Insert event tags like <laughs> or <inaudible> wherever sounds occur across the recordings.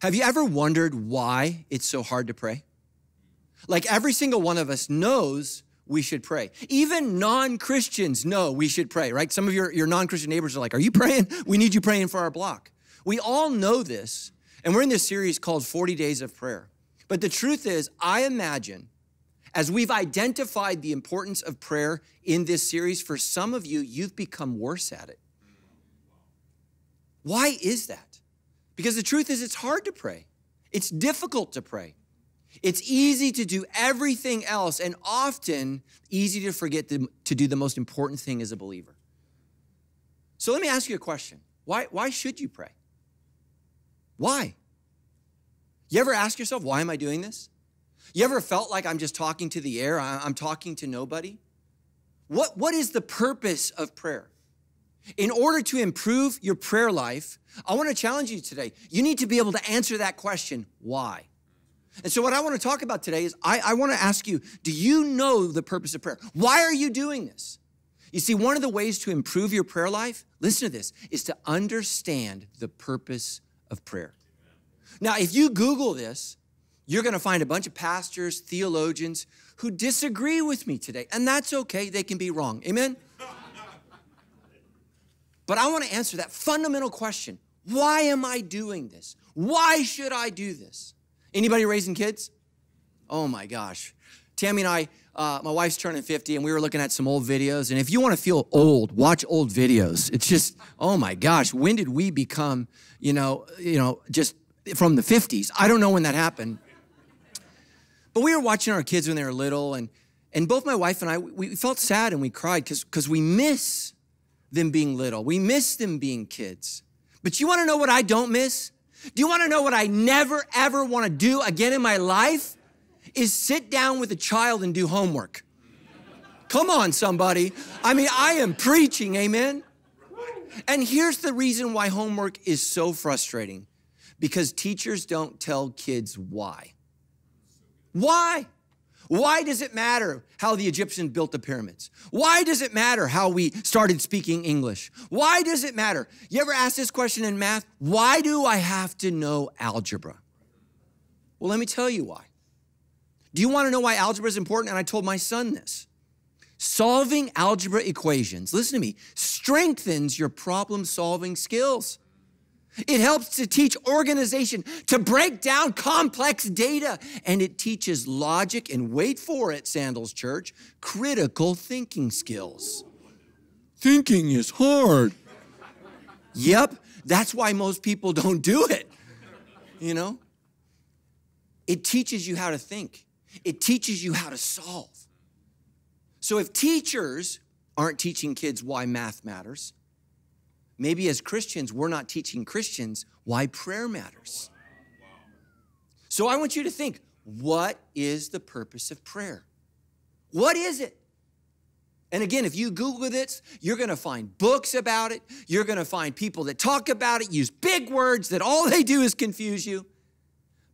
Have you ever wondered why it's so hard to pray? Like every single one of us knows we should pray. Even non Christians know we should pray, right? Some of your, your non Christian neighbors are like, Are you praying? <laughs> We need you praying for our block. We all know this. And we're in this series called 40 Days of Prayer. But the truth is, I imagine as we've identified the importance of prayer in this series, for some of you, you've become worse at it. Why is that? Because the truth is, it's hard to pray, it's difficult to pray. It's easy to do everything else and often easy to forget to, to do the most important thing as a believer. So let me ask you a question. Why, why should you pray? Why? You ever ask yourself, why am I doing this? You ever felt like I'm just talking to the air? I'm talking to nobody? What, what is the purpose of prayer? In order to improve your prayer life, I want to challenge you today. You need to be able to answer that question why? And so, what I want to talk about today is I, I want to ask you do you know the purpose of prayer? Why are you doing this? You see, one of the ways to improve your prayer life, listen to this, is to understand the purpose of prayer. Now, if you Google this, you're going to find a bunch of pastors, theologians who disagree with me today, and that's okay. They can be wrong. Amen? But I want to answer that fundamental question. Why am I doing this? Why should I do this? Anybody raising kids? Oh my gosh. Tammy and I, uh, my wife's turning 50, and we were looking at some old videos. And if you want to feel old, watch old videos. It's just, oh my gosh, when did we become, you know, you know, just from the 50s? I don't know when that happened. But we were watching our kids when they were little, and and both my wife and I, we felt sad and we cried because because we miss them being little. We miss them being kids. But you want to know what I don't miss? Do you want to know what I never ever want to do again in my life? Is sit down with a child and do homework. Come on, somebody. I mean, I am preaching, amen? And here's the reason why homework is so frustrating because teachers don't tell kids why. Why? Why does it matter how the Egyptians built the pyramids? Why does it matter how we started speaking English? Why does it matter? You ever ask this question in math? Why do I have to know algebra? Well, let me tell you why. Do you want to know why algebra is important? And I told my son this. Solving algebra equations, listen to me, strengthens your problem solving skills. It helps to teach organization, to break down complex data, and it teaches logic and wait for it, Sandals Church, critical thinking skills. Thinking is hard. yep, that's why most people don't do it. You know? It teaches you how to think, it teaches you how to solve. So if teachers aren't teaching kids why math matters, maybe as Christians, we're not teaching Christians why prayer matters. So I want you to think what is the purpose of prayer? What is it? And again, if you Google this, you're gonna find books about it. You're gonna find people that talk about it, use big words that all they do is confuse you.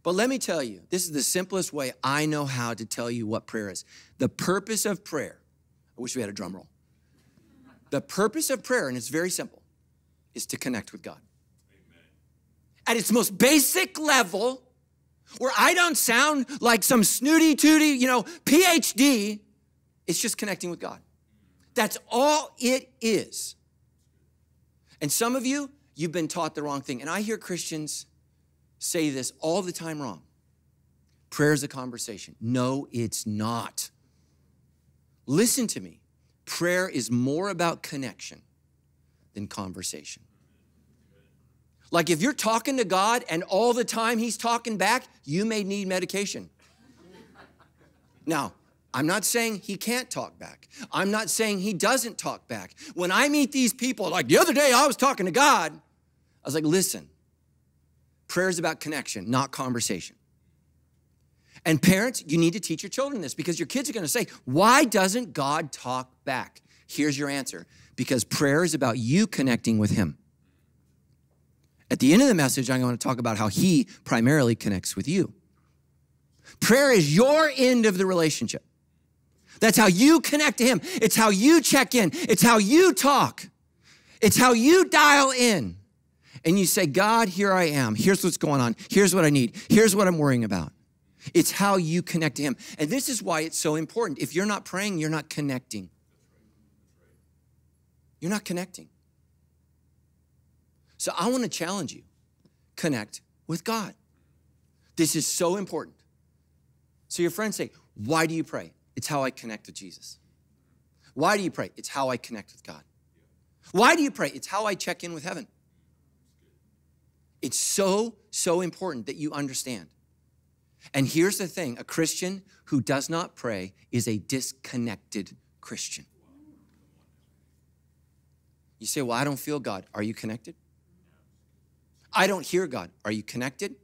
But let me tell you, this is the simplest way I know how to tell you what prayer is. The purpose of prayer, I wish we had a drum roll. The purpose of prayer, and it's very simple, is to connect with God. Amen. At its most basic level, where I don't sound like some snooty tooty, you know, PhD, it's just connecting with God. That's all it is. And some of you, you've been taught the wrong thing. And I hear Christians say this all the time wrong. Prayer is a conversation. No, it's not. Listen to me. Prayer is more about connection than conversation. Like if you're talking to God and all the time He's talking back, you may need medication. Now, I'm not saying he can't talk back. I'm not saying he doesn't talk back. When I meet these people, like the other day I was talking to God, I was like, listen, prayer is about connection, not conversation. And parents, you need to teach your children this because your kids are gonna say, why doesn't God talk back? Here's your answer because prayer is about you connecting with Him. At the end of the message, I'm going to talk about how He primarily connects with you. Prayer is your end of the relationship. That's how you connect to Him. It's how you check in. It's how you talk. It's how you dial in. and you say, God, here I am. Here's what's going on. Here's what I need. Here's what I'm worrying about. It's how you connect to Him. And this is why it's so important. If you're not praying, you're not connecting. You're not connecting. So I want to challenge you connect with God. This is so important. So your friends say, Why do you pray? It's how I connect with Jesus. Why do you pray? It's how I connect with God. Why do you pray? It's how I check in with heaven. It's so, so important that you understand. And here's the thing a Christian who does not pray is a disconnected Christian. You say, Well, I don't feel God. Are you connected? I don't hear God. Are you connected?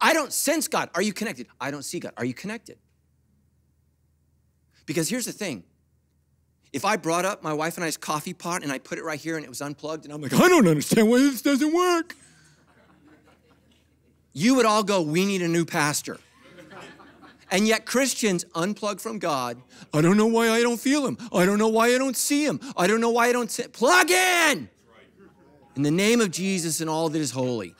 I don't sense God. Are you connected? I don't see God. Are you connected? Because here's the thing if I brought up my wife and I's coffee pot and I put it right here and it was unplugged and I'm like, I don't understand why this doesn't work, you would all go, We need a new pastor. And yet, Christians unplug from God. I don't know why I don't feel Him. I don't know why I don't see Him. I don't know why I don't. Plug in! In the name of Jesus and all that is holy.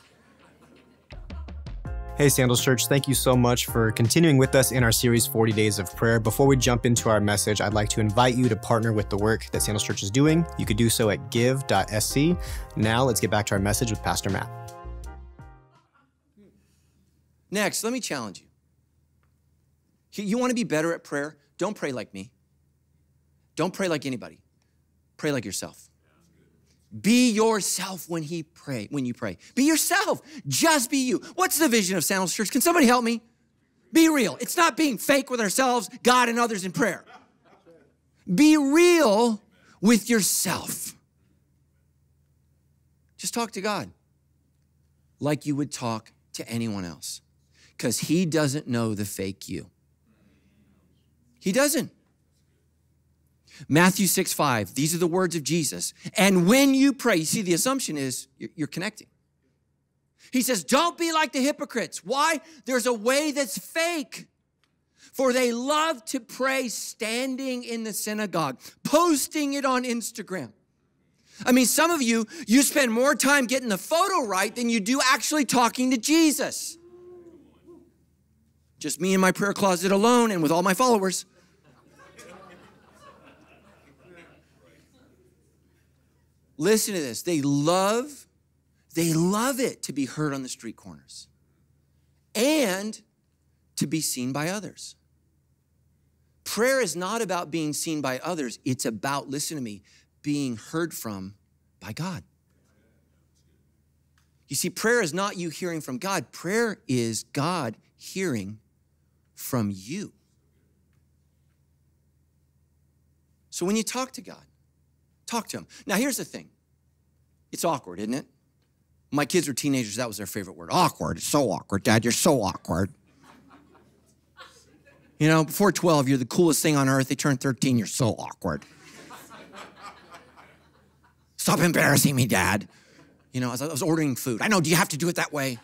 Hey, Sandals Church, thank you so much for continuing with us in our series 40 Days of Prayer. Before we jump into our message, I'd like to invite you to partner with the work that Sandals Church is doing. You could do so at give.sc. Now, let's get back to our message with Pastor Matt. Next, let me challenge you. You want to be better at prayer? Don't pray like me. Don't pray like anybody. Pray like yourself. Be yourself when he pray when you pray. Be yourself. Just be you. What's the vision of Sandals Church? Can somebody help me? Be real. It's not being fake with ourselves, God, and others in prayer. Be real with yourself. Just talk to God like you would talk to anyone else because he doesn't know the fake you. He doesn't. Matthew 6 5, these are the words of Jesus. And when you pray, you see, the assumption is you're connecting. He says, Don't be like the hypocrites. Why? There's a way that's fake. For they love to pray standing in the synagogue, posting it on Instagram. I mean, some of you, you spend more time getting the photo right than you do actually talking to Jesus. Just me in my prayer closet alone and with all my followers. Listen to this. They love, they love it to be heard on the street corners and to be seen by others. Prayer is not about being seen by others, it's about, listen to me, being heard from by God. You see, prayer is not you hearing from God, prayer is God hearing from you. So when you talk to God, Talk to them. Now, here's the thing it's awkward, isn't it? My kids were teenagers, that was their favorite word. Awkward. It's so awkward, Dad. You're so awkward. You know, before 12, you're the coolest thing on earth. They turn 13, you're so awkward. Stop embarrassing me, Dad. You know, as I was ordering food. I know, do you have to do it that way?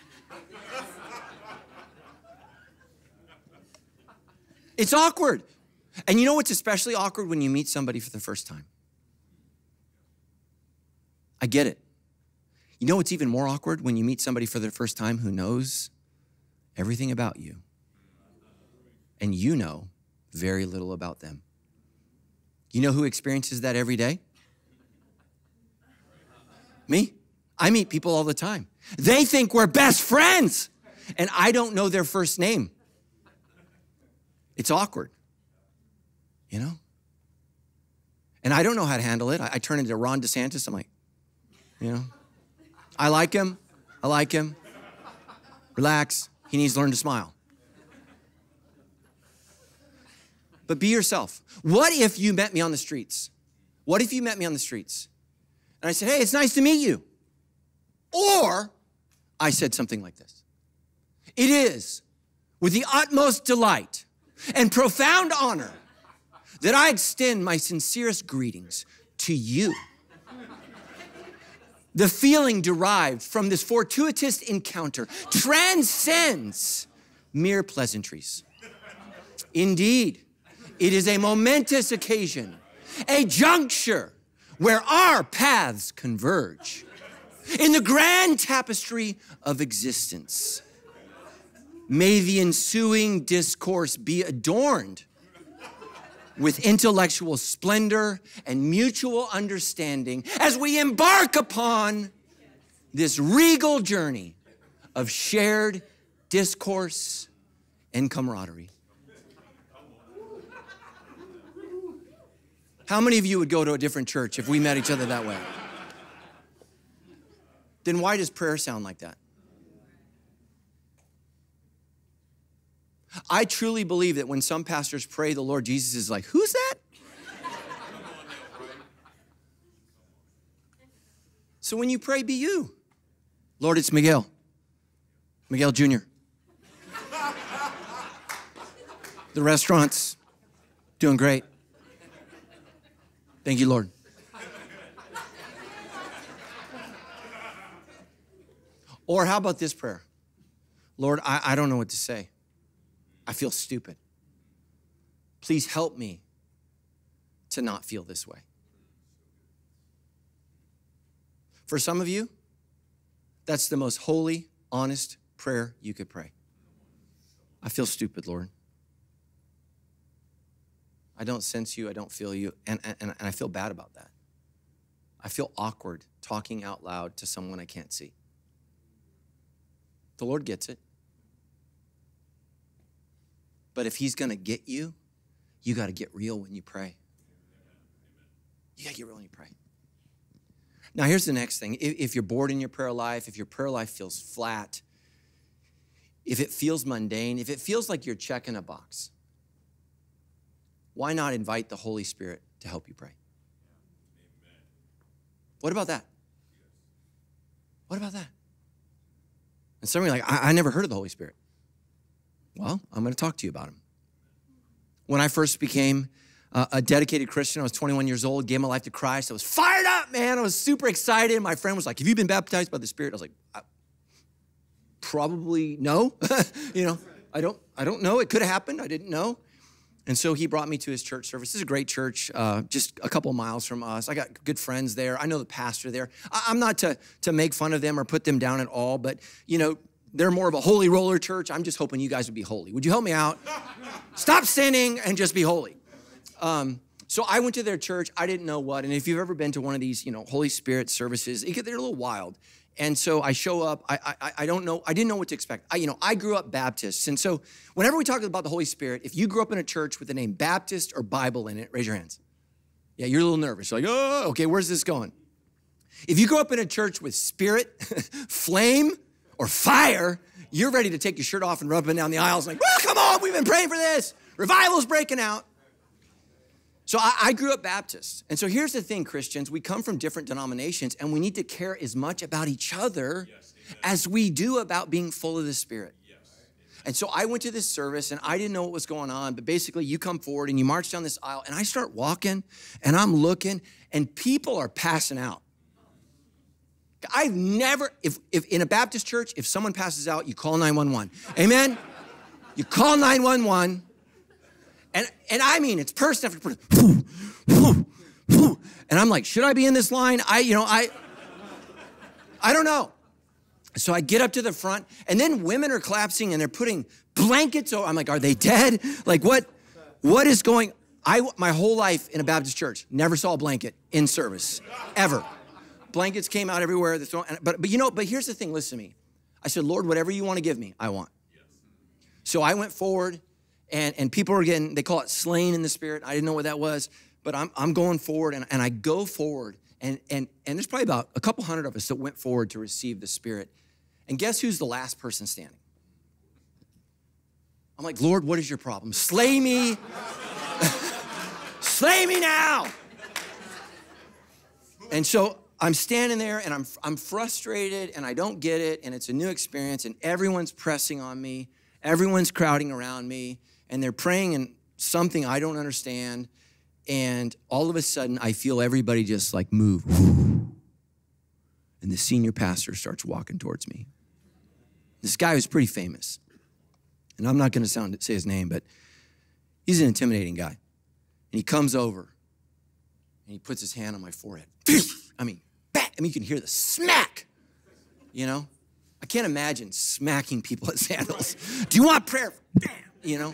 It's awkward. And you know what's especially awkward when you meet somebody for the first time? I get it. You know what's even more awkward when you meet somebody for the first time who knows everything about you and you know very little about them. You know who experiences that every day? Me. I meet people all the time. They think we're best friends and I don't know their first name. It's awkward, you know? And I don't know how to handle it. I, I turn into Ron DeSantis. I'm like, you know? I like him. I like him. Relax. He needs to learn to smile. But be yourself. What if you met me on the streets? What if you met me on the streets? And I said, hey, it's nice to meet you. Or I said something like this It is with the utmost delight and profound honor that I extend my sincerest greetings to you the feeling derived from this fortuitous encounter transcends mere pleasantries. Indeed, it is a momentous occasion, a juncture where our paths converge. in the grand tapestry of existence. May the ensuing discourse be adorned with intellectual splendor and mutual understanding as we embark upon this regal journey of shared discourse and camaraderie. How many of you would go to a different church if we met each other that way? Then why does prayer sound like that? I truly believe that when some pastors pray, the Lord Jesus is like, Who's that? So when you pray, be you. Lord, it's Miguel. Miguel Jr. The restaurant's doing great. Thank you, Lord. Or how about this prayer? Lord, I, I don't know what to say. I feel stupid. Please help me to not feel this way. For some of you, that's the most holy, honest prayer you could pray. I feel stupid, Lord. I don't sense you, I don't feel you, and, and, and I feel bad about that. I feel awkward talking out loud to someone I can't see. The Lord gets it. But if He's gonna get you, you gotta get real when you pray. You gotta get real when you pray. Now, here's the next thing. If you're bored in your prayer life, if your prayer life feels flat, if it feels mundane, if it feels like you're checking a box, why not invite the Holy Spirit to help you pray? What about that? What about that? And some of you are like, I, I never heard of the Holy Spirit. Well, I'm going to talk to you about him. When I first became uh, a dedicated Christian, I was 21 years old, gave my life to Christ. I was fired up, man. I was super excited. My friend was like, Have you been baptized by the Spirit? I was like, Probably no. <laughs> you know, I don't, I don't know. It could have happened. I didn't know. And so he brought me to his church service. This is a great church, uh, just a couple miles from us. I got good friends there. I know the pastor there. I, I'm not to, to make fun of them or put them down at all, but you know, they're more of a holy roller church. I'm just hoping you guys would be holy. Would you help me out? Stop sinning and just be holy. Um, so I went to their church. I didn't know what. And if you've ever been to one of these, you know, Holy Spirit services, they're a little wild. And so I show up. I, I, I don't know. I didn't know what to expect. I, you know, I grew up Baptist, and so whenever we talk about the Holy Spirit, if you grew up in a church with the name Baptist or Bible in it, raise your hands. Yeah, you're a little nervous. You're like, oh, okay, where's this going? If you grew up in a church with Spirit, <laughs> flame, or fire, you're ready to take your shirt off and rub it down the aisles like, well, come on, we've been praying for this. Revival's breaking out. So I, I, grew up Baptist. And so here's the thing, Christians, we come from different denominations and we need to care as much about each other yes, as we do about being full of the Spirit. And so I went to this service and I didn't know what was going on, but basically you come forward and you march down this aisle and I start walking and I'm looking and people are passing out. I've never, if, if in a Baptist church, if someone passes out, you call 911. Amen? You call 911 and, and I mean, it's person after person. And I'm like, should I be in this line? I, you know, I, I don't know. So I get up to the front, and then women are collapsing and they're putting blankets over. I'm like, are they dead? Like, what, what is going? I, my whole life in a Baptist church, never saw a blanket in service, ever. Blankets came out everywhere. But, but you know, but here's the thing. Listen to me. I said, Lord, whatever you want to give me, I want. So I went forward and, and people are getting, they call it slain in the spirit. I didn't know what that was, but I'm, I'm going forward and, and I go forward. And, and, and there's probably about a couple hundred of us that went forward to receive the spirit. And guess who's the last person standing? I'm like, Lord, what is your problem? Slay me. <laughs> Slay me now. And so I'm standing there and I'm, I'm frustrated and I don't get it and it's a new experience and everyone's pressing on me. Everyone's crowding around me and they're praying in something I don't understand. And all of a sudden, I feel everybody just like move. And the senior pastor starts walking towards me. This guy was pretty famous. And I'm not going to sound say his name, but he's an intimidating guy. And he comes over and he puts his hand on my forehead. <laughs> I mean. I mean, you can hear the smack you know? I can't imagine smacking people at sandals. Do you want prayer? Bam, you know?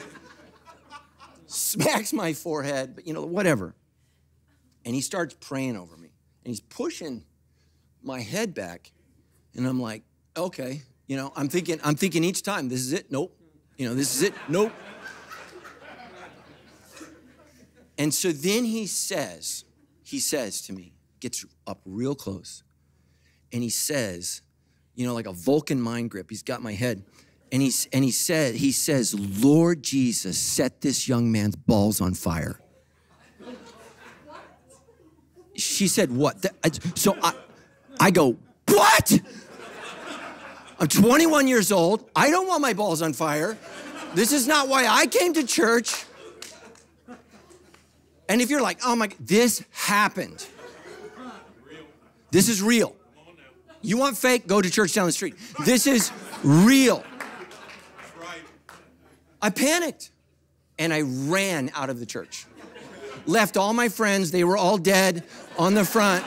Smacks my forehead, but you know, whatever. And he starts praying over me. And he's pushing my head back. And I'm like, okay, you know, I'm thinking, I'm thinking each time, this is it, nope. You know, this is it, nope. And so then he says, he says to me, gets up real close, and he says, you know, like a Vulcan mind grip. He's got my head. And he's and he said, he says, Lord Jesus, set this young man's balls on fire. She said, what? So I I go, what? I'm 21 years old. I don't want my balls on fire. This is not why I came to church. And if you're like, oh my, this happened. This is real. You want fake? Go to church down the street. This is real. I panicked and I ran out of the church. Left all my friends, they were all dead on the front.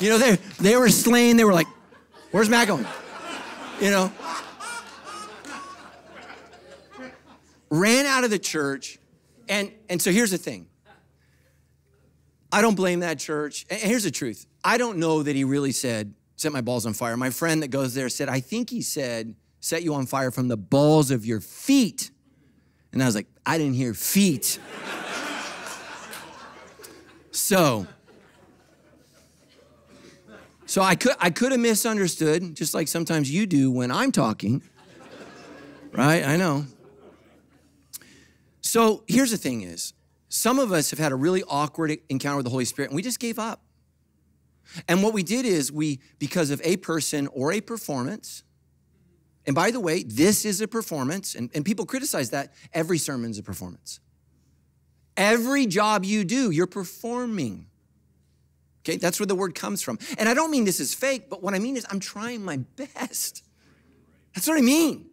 You know, they, they were slain. They were like, where's Matt going? You know? Ran out of the church. And, and so here's the thing I don't blame that church. And here's the truth I don't know that he really said, set my balls on fire. My friend that goes there said, I think he said, set you on fire from the balls of your feet. And I was like, I didn't hear feet. so, so I could I could have misunderstood, just like sometimes you do when I'm talking. Right? I know. So here's the thing is, some of us have had a really awkward encounter with the Holy Spirit and we just gave up. And what we did is we, because of a person or a performance, and by the way, this is a performance, and, and people criticize that. Every sermon's a performance. Every job you do, you're performing. Okay, that's where the word comes from. And I don't mean this is fake, but what I mean is I'm trying my best. That's what I mean.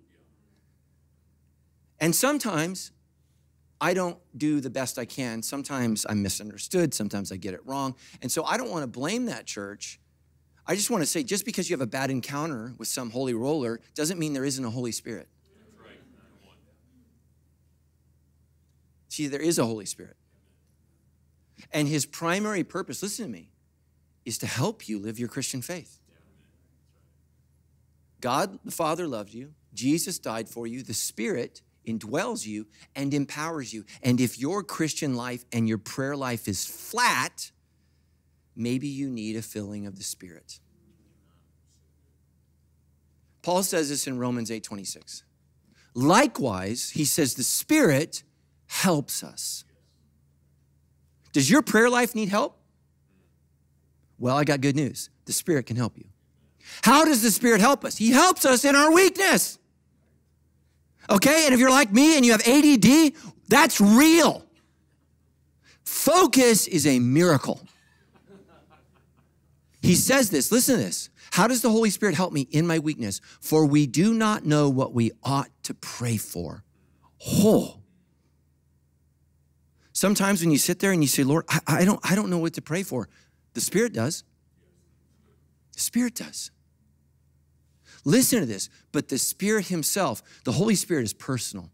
And sometimes I don't do the best I can. Sometimes I'm misunderstood. Sometimes I get it wrong. And so I don't want to blame that church. I just want to say just because you have a bad encounter with some holy roller doesn't mean there isn't a Holy Spirit. See, there is a Holy Spirit. And his primary purpose, listen to me, is to help you live your Christian faith. God the Father loved you, Jesus died for you, the Spirit indwells you and empowers you. And if your Christian life and your prayer life is flat, maybe you need a filling of the Spirit. Paul says this in Romans 8 26. Likewise, he says the Spirit helps us. Does your prayer life need help? Well, I got good news. The Spirit can help you. How does the Spirit help us? He helps us in our weakness. Okay? And if you're like me and you have ADD, that's real. Focus is a miracle. He says this, listen to this. How does the Holy Spirit help me in my weakness? For we do not know what we ought to pray for. Oh. Sometimes when you sit there and you say, Lord, I, I, don't, I don't know what to pray for, the Spirit does. The Spirit does. Listen to this. But the Spirit Himself, the Holy Spirit is personal.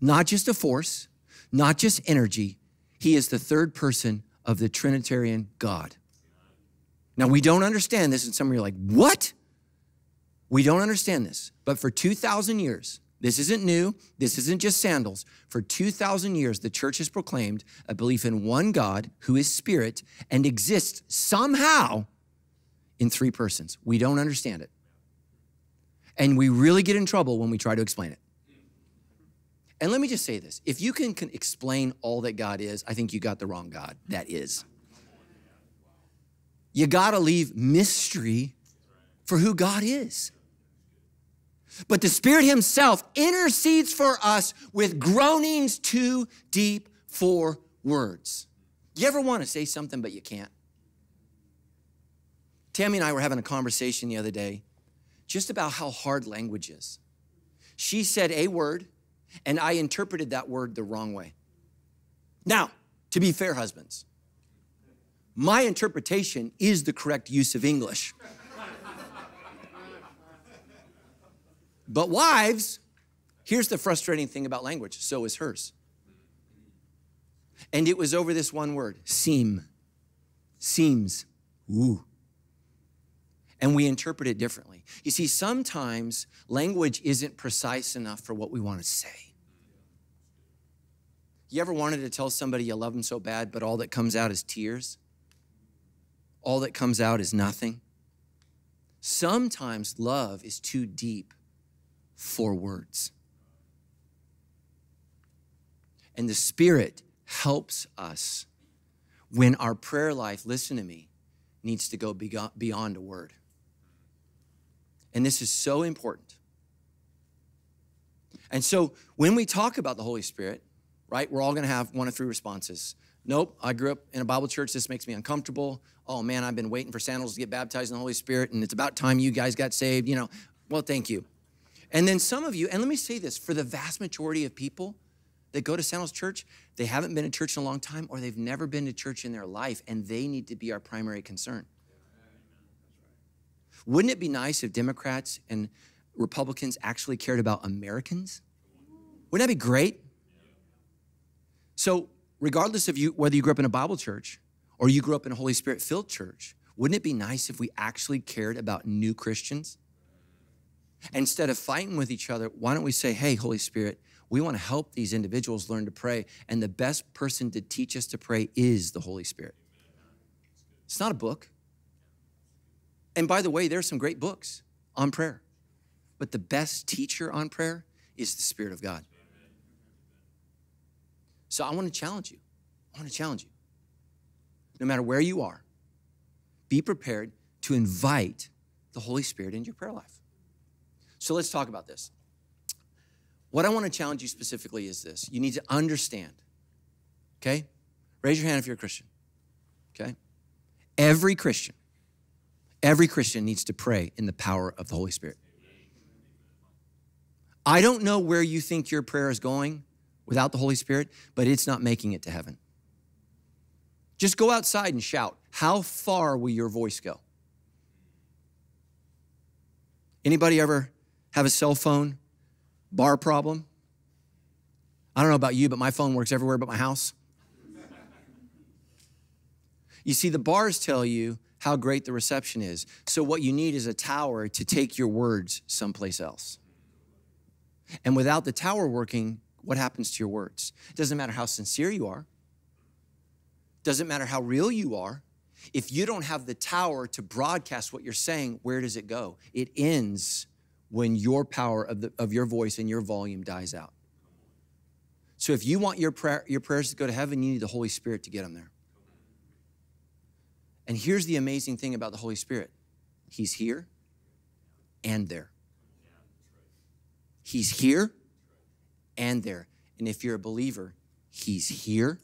Not just a force, not just energy. He is the third person of the Trinitarian God. Now, we don't understand this, and some of you are like, what? We don't understand this. But for 2,000 years, this isn't new. This isn't just sandals. For 2,000 years, the church has proclaimed a belief in one God who is spirit and exists somehow in three persons. We don't understand it. And we really get in trouble when we try to explain it. And let me just say this if you can, can explain all that God is, I think you got the wrong God. That is. You got to leave mystery for who God is. But the Spirit Himself intercedes for us with groanings too deep for words. You ever want to say something, but you can't? Tammy and I were having a conversation the other day just about how hard language is. She said a word, and I interpreted that word the wrong way. Now, to be fair, husbands, My interpretation is the correct use of English. but wives, here's the frustrating thing about language so is hers. And it was over this one word, seem. Seems. Ooh. And we interpret it differently. You see, sometimes language isn't precise enough for what we want to say. You ever wanted to tell somebody you love them so bad, but all that comes out is tears? All that comes out is nothing? Sometimes love is too deep for words. And the Spirit helps us when our prayer life, listen to me, needs to go beyond a word. And this is so important. And so when we talk about the Holy Spirit, right? We're all going to have one of three responses. Nope, I grew up in a Bible church. This makes me uncomfortable. Oh man, I've been waiting for sandals to get baptized in the Holy Spirit, and it's about time you guys got saved. You know, well, thank you. And then some of you, and let me say this for the vast majority of people that go to Sandals Church, they haven't been to church in a long time or they've never been to church in their life, and they need to be our primary concern. Wouldn't it be nice if Democrats and Republicans actually cared about Americans? Wouldn't that be great? So, regardless of you whether you grew up in a Bible church or you grew up in a Holy Spirit filled church, wouldn't it be nice if we actually cared about new Christians? Instead of fighting with each other, why don't we say, hey, Holy Spirit, we want to help these individuals learn to pray, and the best person to teach us to pray is the Holy Spirit. It's not a book. And by the way, there are some great books on prayer, but the best teacher on prayer is the Spirit of God. So I want to challenge you. I want to challenge you. No matter where you are, be prepared to invite the Holy Spirit into your prayer life. So let's talk about this. What I want to challenge you specifically is this you need to understand, okay? Raise your hand if you're a Christian, okay? Every Christian, every Christian needs to pray in the power of the Holy Spirit. I don't know where you think your prayer is going without the Holy Spirit, but it's not making it to heaven. Just go outside and shout. How far will your voice go? Anybody ever have a cell phone bar problem? I don't know about you, but my phone works everywhere but my house. You see, the bars tell you how great the reception is. So, what you need is a tower to take your words someplace else. And without the tower working, what happens to your words. It doesn't matter how sincere you are, doesn't matter how real you are. If you don't have the tower to broadcast what you're saying, where does it go? It ends when your power of, the, of your voice and your volume dies out. So if you want your, prayer, your prayers to go to heaven, you need the Holy Spirit to get them there. And here's the amazing thing about the Holy Spirit He's here and there. He's here and there. And if you're a believer, He's here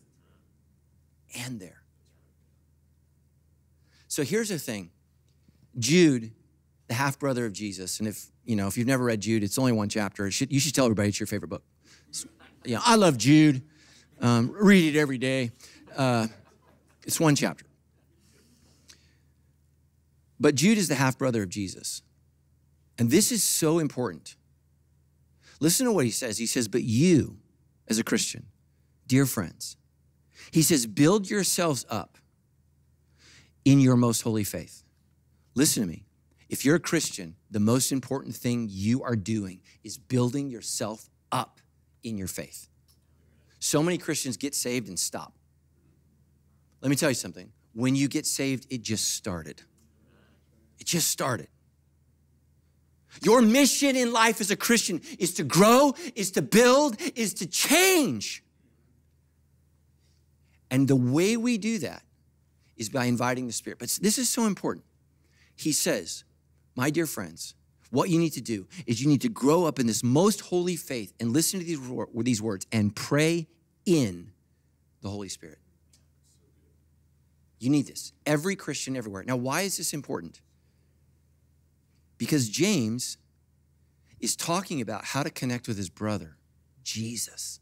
and there. So here's the thing Jude, the half brother of Jesus, and if you know if you've never read Jude, it's only one chapter. Should, you should tell everybody it's your favorite book. yeah, I love Jude. Um, read it every day. Uh, it's one chapter. But Jude is the half brother of Jesus. And this is so important Listen to what he says. He says, But you, as a Christian, dear friends, he says, build yourselves up in your most holy faith. Listen to me. If you're a Christian, the most important thing you are doing is building yourself up in your faith. So many Christians get saved and stop. Let me tell you something. When you get saved, it just started. It just started. Your mission in life as a Christian is to grow, is to build, is to change. And the way we do that is by inviting the Spirit. But this is so important. He says, My dear friends, what you need to do is you need to grow up in this most holy faith and listen to these, these words and pray in the Holy Spirit. You need this. Every Christian everywhere. Now, why is this important? Because James is talking about how to connect with his brother, Jesus.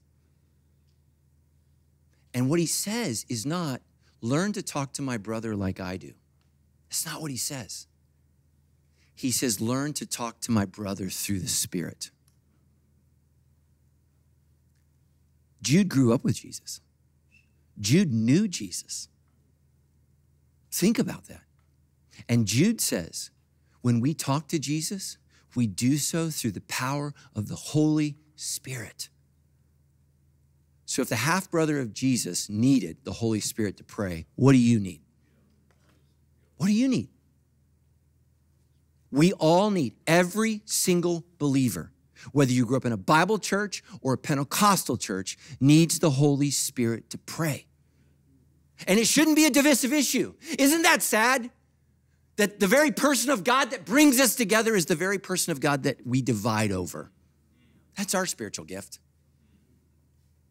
And what he says is not, learn to talk to my brother like I do. That's not what he says. He says, learn to talk to my brother through the Spirit. Jude grew up with Jesus. Jude knew Jesus. Think about that. And Jude says, when we talk to Jesus, we do so through the power of the Holy Spirit. So if the half brother of Jesus needed the Holy Spirit to pray, what do you need? What do you need? We all need, every single believer, whether you grew up in a Bible church or a Pentecostal church, needs the Holy Spirit to pray. And it shouldn't be a divisive issue. Isn't that sad? That the very person of God that brings us together is the very person of God that we divide over. That's our spiritual gift.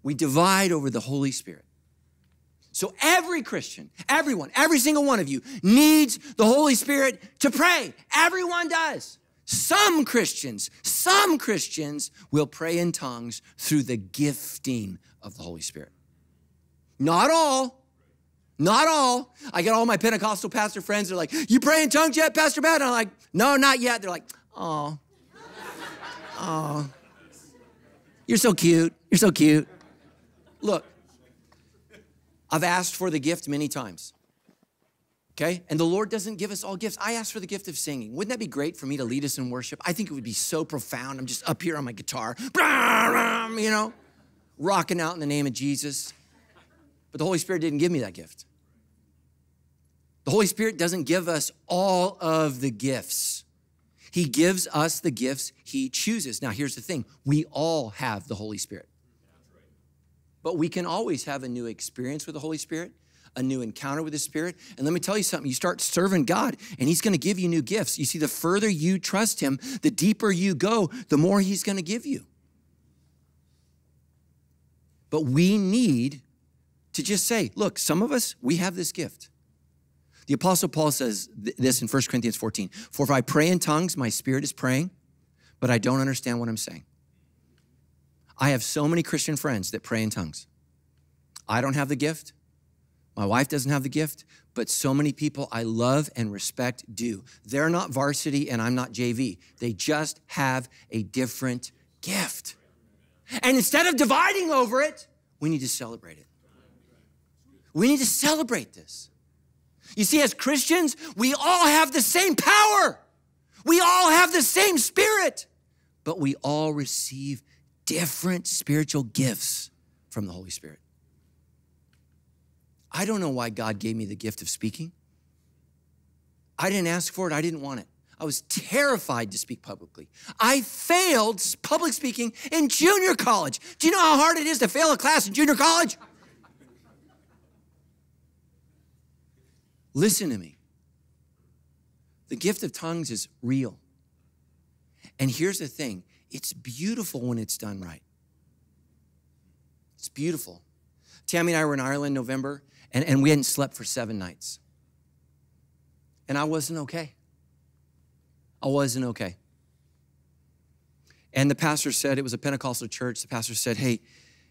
We divide over the Holy Spirit. So every Christian, everyone, every single one of you needs the Holy Spirit to pray. Everyone does. Some Christians, some Christians will pray in tongues through the gifting of the Holy Spirit. Not all. Not all. I get all my Pentecostal pastor friends, they're like, You pray in tongues yet, Pastor Matt? And I'm like, No, not yet. They're like, Oh, oh, you're so cute. You're so cute. Look, I've asked for the gift many times. Okay? And the Lord doesn't give us all gifts. I asked for the gift of singing. Wouldn't that be great for me to lead us in worship? I think it would be so profound. I'm just up here on my guitar, you know, rocking out in the name of Jesus. But the Holy Spirit didn't give me that gift. The Holy Spirit doesn't give us all of the gifts. He gives us the gifts He chooses. Now, here's the thing we all have the Holy Spirit. But we can always have a new experience with the Holy Spirit, a new encounter with the Spirit. And let me tell you something you start serving God, and He's gonna give you new gifts. You see, the further you trust Him, the deeper you go, the more He's gonna give you. But we need to just say, look, some of us, we have this gift. The Apostle Paul says this in 1 Corinthians 14 For if I pray in tongues, my spirit is praying, but I don't understand what I'm saying. I have so many Christian friends that pray in tongues. I don't have the gift. My wife doesn't have the gift, but so many people I love and respect do. They're not varsity and I'm not JV. They just have a different gift. And instead of dividing over it, we need to celebrate it. We need to celebrate this. You see, as Christians, we all have the same power. We all have the same spirit, but we all receive different spiritual gifts from the Holy Spirit. I don't know why God gave me the gift of speaking. I didn't ask for it, I didn't want it. I was terrified to speak publicly. I failed public speaking in junior college. Do you know how hard it is to fail a class in junior college? Listen to me. The gift of tongues is real. And here's the thing it's beautiful when it's done right. It's beautiful. Tammy and I were in Ireland November, and, and we hadn't slept for seven nights. And I wasn't okay. I wasn't okay. And the pastor said, it was a Pentecostal church. The pastor said, Hey,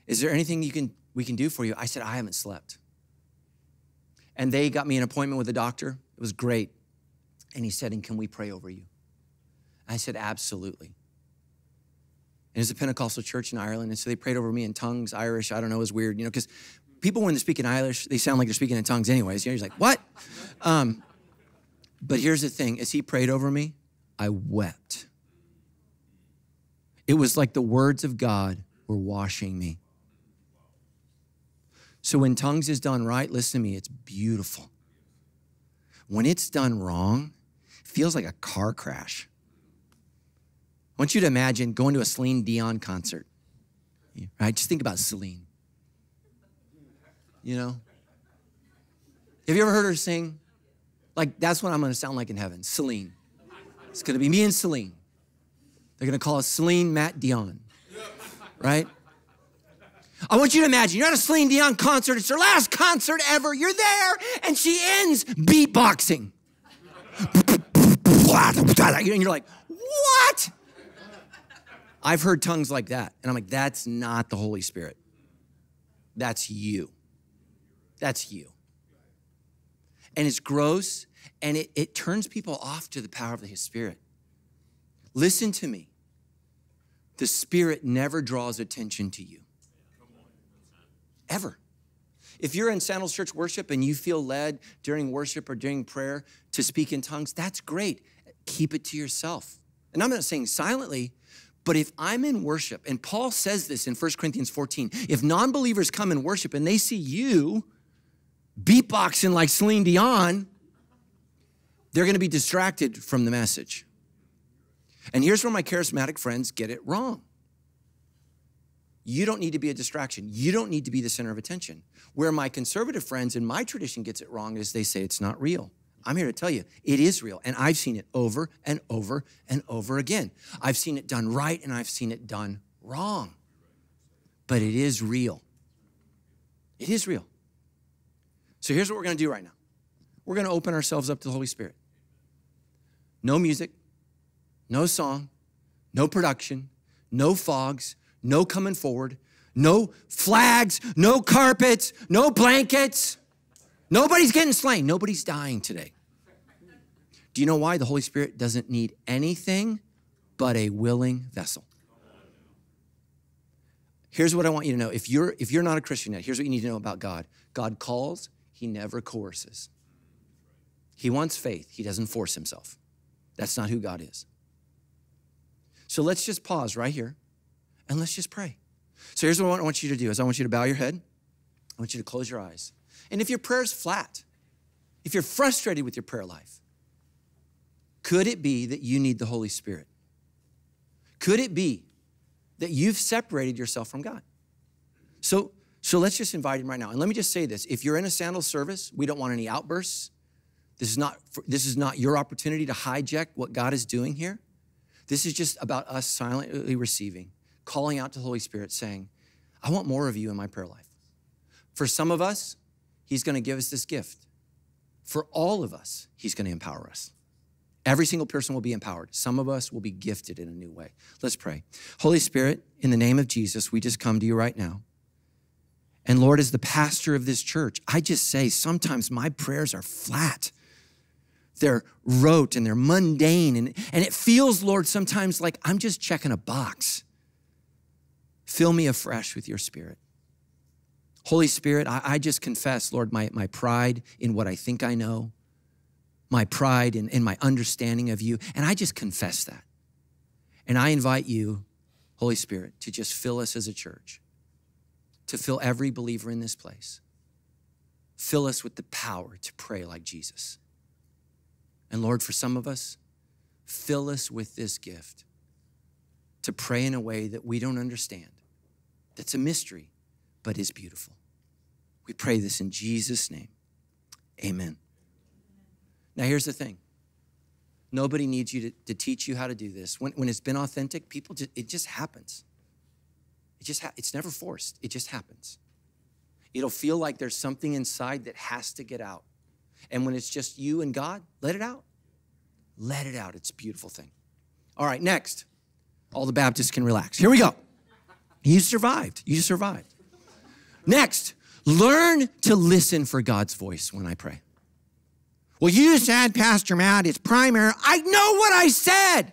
is there anything you can we can do for you? I said, I haven't slept. And they got me an appointment with a doctor. It was great. And he said, And can we pray over you? I said, Absolutely. And it's a Pentecostal church in Ireland. And so they prayed over me in tongues, Irish. I don't know, it was weird, you know, because people, when they speak in Irish, they sound like they're speaking in tongues anyways. You know, you're like, what? Um, but here's the thing as he prayed over me, I wept. It was like the words of God were washing me. So when tongues is done right, listen to me, it's beautiful. When it's done wrong, it feels like a car crash. I want you to imagine going to a Celine Dion concert, right? Just think about Celine. You know? Have you ever heard her sing? Like, that's what I'm gonna sound like in heaven Celine. It's gonna be me and Celine. They're gonna call us Celine Matt Dion, right? I want you to imagine you're at a Celine Dion concert, it's her last concert ever, you're there, and she ends beatboxing. and you're like, what? I've heard tongues like that. And I'm like, that's not the Holy Spirit. That's you. That's you. and it's gross and it, it turns people off to the power of the Spirit. Listen to me. The Spirit never draws attention to you. Ever. If you're in Sandals Church worship and you feel led during worship or during prayer to speak in tongues, that's great. Keep it to yourself. And I'm not saying silently, but if I'm in worship, and Paul says this in 1 Corinthians 14, if non believers come and worship and they see you beatboxing like Celine Dion, they're going to be distracted from the message. And here's where my charismatic friends get it wrong. You don't need to be a distraction. You don't need to be the center of attention. Where my conservative friends in my tradition gets it wrong is they say it's not real. I'm here to tell you it is real. And I've seen it over and over and over again. I've seen it done right and I've seen it done wrong. But it is real. It is real. So here's what we're going to do right now we're going to open ourselves up to the Holy Spirit. No music, no song, no production, no fogs, no coming forward, no flags, no carpets, no blankets. Nobody's getting slain. Nobody's dying today. Do you know why? The Holy Spirit doesn't need anything but a willing vessel. Here's what I want you to know. If you're if you're not a Christian yet, here's what you need to know about God. God calls, he never coerces. He wants faith. He doesn't force himself. That's not who God is. So let's just pause right here and let's just pray. So here's what I want you to do is I want you to bow your head. I want you to close your eyes. And if your prayer is flat, if you're frustrated with your prayer life, could it be that you need the Holy Spirit? Could it be that you've separated yourself from God? So, so let's just invite him right now. And let me just say this. If you're in a sandal service, we don't want any outbursts. This is not, this is not your opportunity to hijack what God is doing here. This is just about us silently receiving calling out to the Holy Spirit saying, I want more of you in my prayer life. For some of us, He's going to give us this gift. For all of us, He's going to empower us. Every single person will be empowered. Some of us will be gifted in a new way. Let's pray. Holy Spirit, in the name of Jesus, we just come to you right now. And Lord, as the pastor of this church, I just say sometimes my prayers are flat. They're rote and they're mundane. And, and it feels, Lord, sometimes like I'm just checking a box. Fill me afresh with your spirit. Holy Spirit, I, I, just confess, Lord, my, my pride in what I think I know, my pride in, in my understanding of you, and I just confess that. And I invite you, Holy Spirit, to just fill us as a church, to fill every believer in this place. Fill us with the power to pray like Jesus. And Lord, for some of us, fill us with this gift to pray in a way that we don't understand that's a mystery, but is beautiful. We pray this in Jesus' name. Amen. Now, here's the thing nobody needs you to, to teach you how to do this. When, when it's been authentic, people, just, it just happens. It just ha- it's never forced, it just happens. It'll feel like there's something inside that has to get out. And when it's just you and God, let it out. Let it out. It's a beautiful thing. All right, next. All the Baptists can relax. Here we go. You survived. You survived. Next, learn to listen for God's voice when I pray. Well, you said, Pastor Matt, it's primary. I know what I said.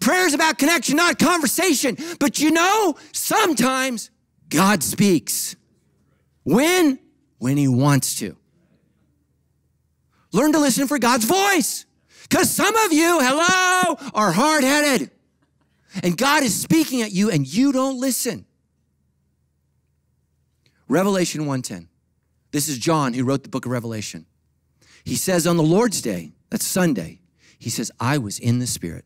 Prayer is about connection, not conversation. But you know, sometimes God speaks. When? When He wants to. Learn to listen for God's voice. Because some of you, hello, are hard headed and God is speaking at you and you don't listen. Revelation 1:10. This is John who wrote the book of Revelation. He says on the Lord's day, that's Sunday, he says, I was in the Spirit.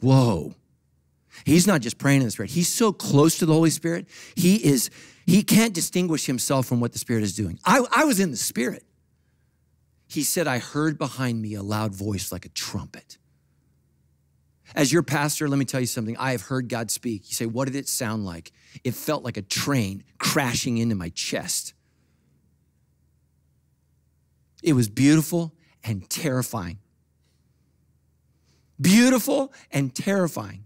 Whoa. He's not just praying in the Spirit. He's so close to the Holy Spirit. He is, he can't distinguish himself from what the Spirit is doing. I, I was in the Spirit. He said, I heard behind me a loud voice like a trumpet. As your pastor, let me tell you something. I have heard God speak. You say, What did it sound like? It felt like a train crashing into my chest. It was beautiful and terrifying. Beautiful and terrifying.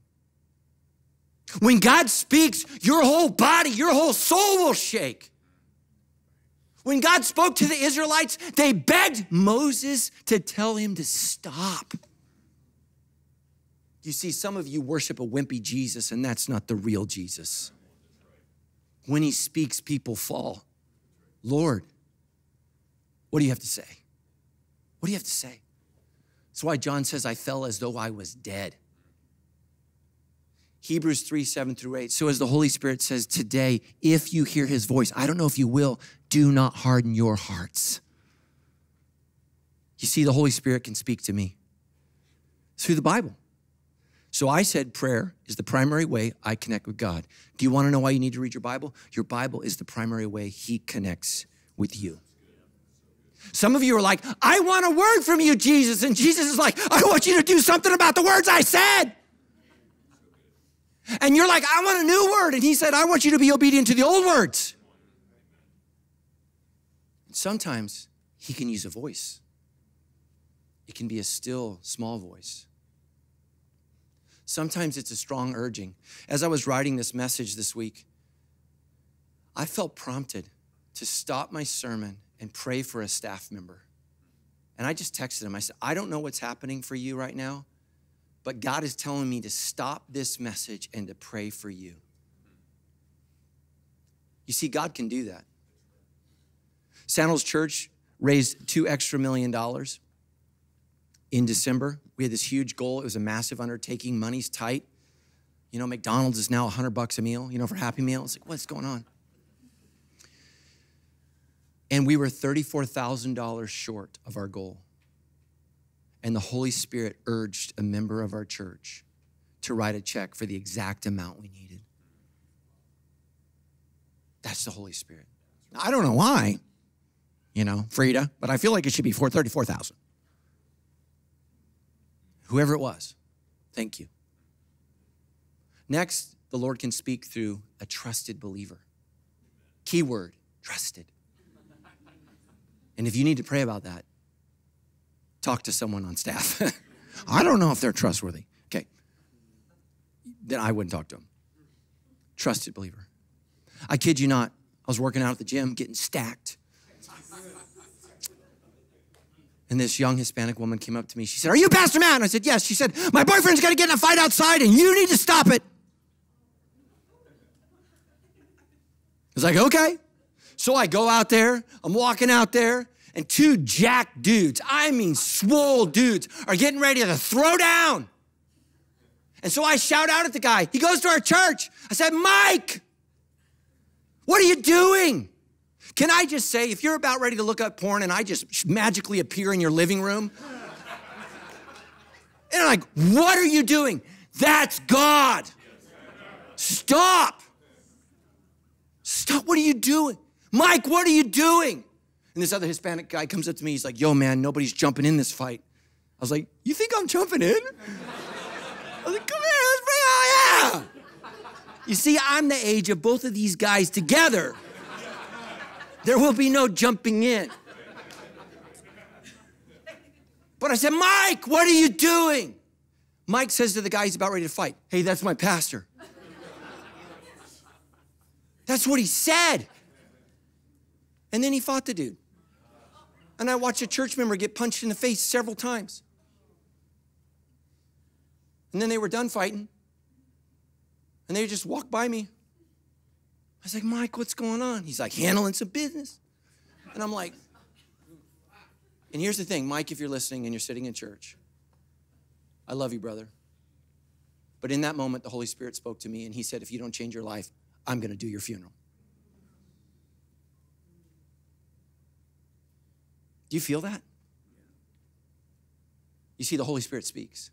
When God speaks, your whole body, your whole soul will shake. When God spoke to the Israelites, they begged Moses to tell him to stop. You see, some of you worship a wimpy Jesus, and that's not the real Jesus. When he speaks, people fall. Lord, what do you have to say? What do you have to say? That's why John says, I fell as though I was dead. Hebrews 3 7 through 8. So, as the Holy Spirit says today, if you hear his voice, I don't know if you will, do not harden your hearts. You see, the Holy Spirit can speak to me through the Bible. So I said prayer is the primary way I connect with God. Do you want to know why you need to read your Bible? Your Bible is the primary way He connects with you. Some of you are like, I want a word from you, Jesus. And Jesus is like, I want you to do something about the words I said. And you're like, I want a new word. And he said, I want you to be obedient to the old words. Sometimes he can use a voice, it can be a still, small voice. Sometimes it's a strong urging. As I was writing this message this week, I felt prompted to stop my sermon and pray for a staff member. And I just texted him. I said, I don't know what's happening for you right now, but God is telling me to stop this message and to pray for you. You see, God can do that. Sandals Church raised two extra million dollars in December. We had this huge goal. It was a massive undertaking. Money's tight. You know, McDonald's is now 100 bucks a meal, you know, for Happy Meal. It's like, what's going on? And we were $34,000 short of our goal. And the Holy Spirit urged a member of our church to write a check for the exact amount we needed. That's the Holy Spirit. I don't know why, you know, Frida, but I feel like it should be for 34,000 whoever it was, thank you. Next, the Lord can speak through a trusted believer. Keyword trusted. And if you need to pray about that, talk to someone on staff. <laughs> I don't know if they're trustworthy. Okay. Then I wouldn't talk to them. Trusted believer. I kid you not, I was working out at the gym getting stacked. And this young Hispanic woman came up to me. She said, Are you Pastor Matt? And I said, Yes. She said, My boyfriend's going to get in a fight outside and you need to stop it. I was like, Okay. So I go out there, I'm walking out there, and two jack dudes, I mean swole dudes, are getting ready to throw down. And so I shout out at the guy. He goes to our church. I said, Mike, what are you doing? Can I just say, if you're about ready to look up porn and I just magically appear in your living room, and I'm like, what are you doing? That's God. Stop. Stop. What are you doing? Mike, what are you doing? And this other Hispanic guy comes up to me. He's like, yo, man, nobody's jumping in this fight. I was like, you think I'm jumping in? I was like, come here, let's bring it. Yeah. You see, I'm the age of both of these guys together. There will be no jumping in. But I said, Mike, what are you doing? Mike says to the guy he's about ready to fight, Hey, that's my pastor. That's what he said. And then he fought the dude. And I watched a church member get punched in the face several times. And then they were done fighting. And they just walked by me. I was like, Mike, what's going on? He's like, handling some business. And I'm like, and here's the thing, Mike, if you're listening and you're sitting in church, I love you, brother. But in that moment, the Holy Spirit spoke to me and he said, if you don't change your life, I'm going to do your funeral. Do you feel that? You see, the Holy Spirit speaks.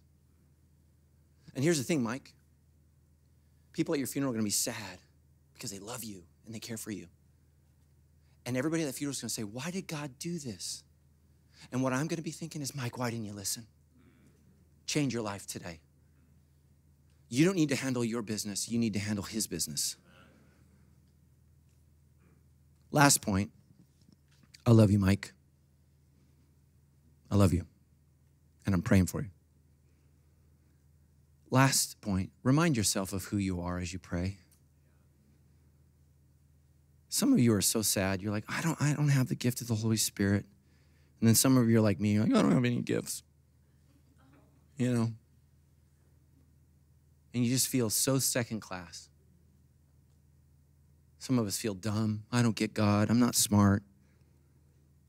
And here's the thing, Mike people at your funeral are going to be sad because they love you and they care for you. And everybody at that funeral is going to say, Why did God do this? And what I'm going to be thinking is, Mike, why didn't you listen? Change your life today. You don't need to handle your business, you need to handle His business. Last point I love you, Mike. I love you. And I'm praying for you. Last point remind yourself of who you are as you pray. Some of you are so sad. You're like, I don't, I don't have the gift of the Holy Spirit. And then some of you are like me, you're like, I don't have any gifts. You know? And you just feel so second class. Some of us feel dumb. I don't get God. I'm not smart.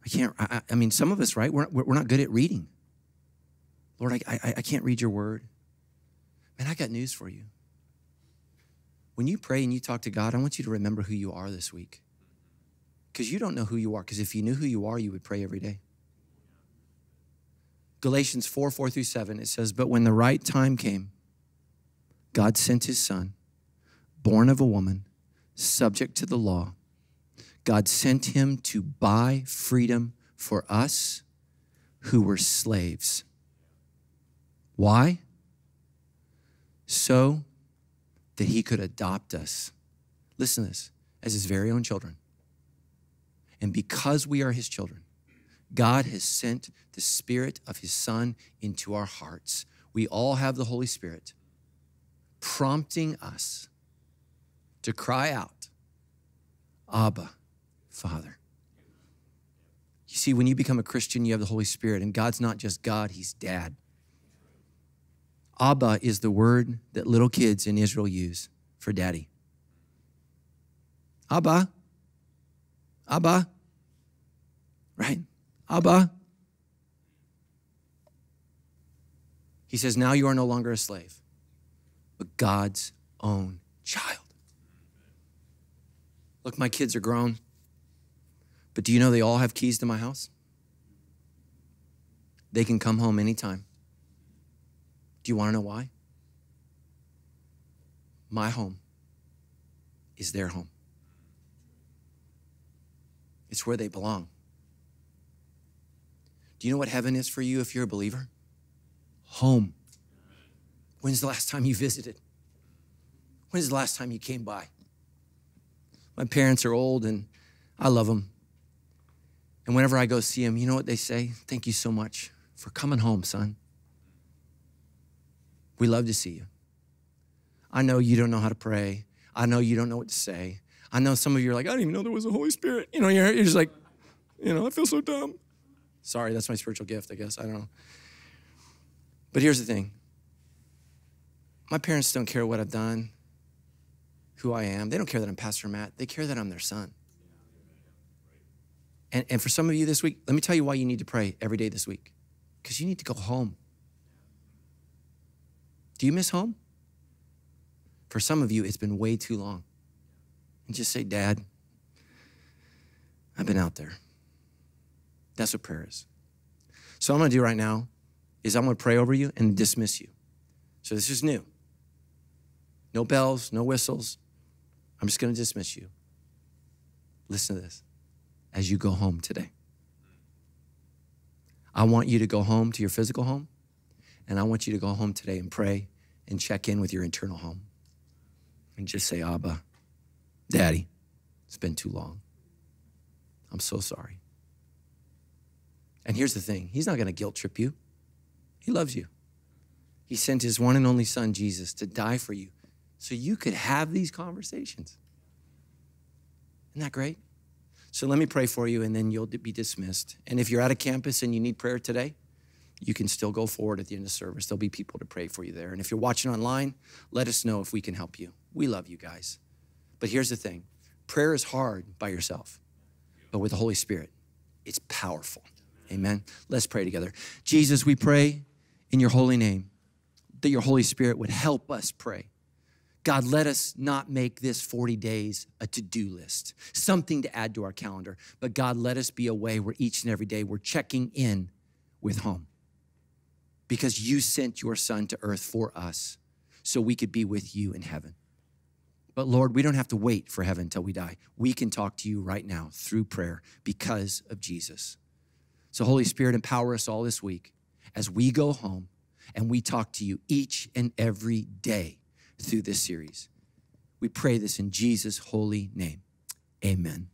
I can't, I, I mean, some of us, right? We're, we're not good at reading. Lord, I, I, I can't read your word. Man, I got news for you. When you pray and you talk to God, I want you to remember who you are this week. Because you don't know who you are. Because if you knew who you are, you would pray every day. Galatians 4 4 through 7, it says, But when the right time came, God sent his son, born of a woman, subject to the law. God sent him to buy freedom for us who were slaves. Why? So that he could adopt us. Listen to this as his very own children. And because we are his children, God has sent the Spirit of his Son into our hearts. We all have the Holy Spirit prompting us to cry out, Abba, Father. You see, when you become a Christian, you have the Holy Spirit, and God's not just God, He's Dad. Abba is the word that little kids in Israel use for daddy. Abba. Abba. Right? Abba. He says, Now you are no longer a slave, but God's own child. Look, my kids are grown, but do you know they all have keys to my house? They can come home anytime. Do you want to know why? My home is their home. It's where they belong. Do you know what heaven is for you if you're a believer? Home. When's the last time you visited? When's the last time you came by? My parents are old and I love them. And whenever I go see them, you know what they say? Thank you so much for coming home, son. We love to see you. I know you don't know how to pray. I know you don't know what to say. I know some of you are like, I didn't even know there was a Holy Spirit. You know, you're, you're just like, you know, I feel so dumb. Sorry, that's my spiritual gift, I guess. I don't know. But here's the thing my parents don't care what I've done, who I am. They don't care that I'm Pastor Matt. They care that I'm their son. And, and for some of you this week, let me tell you why you need to pray every day this week. Because you need to go home. Do you miss home? For some of you, it's been way too long. And just say, Dad, I've been out there. That's what prayer is. So, I'm gonna do right now is I'm gonna pray over you and dismiss you. So, this is new. No bells, no whistles. I'm just gonna dismiss you. Listen to this as you go home today. I want you to go home to your physical home, and I want you to go home today and pray and check in with your internal home and just say, Abba, Daddy, it's been too long. I'm so sorry. And here's the thing He's not going to guilt trip you, He loves you. He sent His one and only Son, Jesus, to die for you so you could have these conversations. Isn't that great? So let me pray for you and then you'll be dismissed. And if you're at a campus and you need prayer today, you can still go forward at the end of service. There'll be people to pray for you there. And if you're watching online, let us know if we can help you. We love you guys. But here's the thing prayer is hard by yourself, but with the Holy Spirit, it's powerful. Amen. Let's pray together. Jesus, we pray in your holy name that your Holy Spirit would help us pray. God, let us not make this 40 days a to do list, something to add to our calendar. But God, let us be a way where each and every day we're checking in with home because you sent your son to earth for us so we could be with you in heaven. But Lord, we don't have to wait for heaven until we die. We can talk to you right now through prayer because of Jesus. So, Holy Spirit, empower us all this week as we go home and we talk to you each and every day through this series. We pray this in Jesus' holy name. Amen.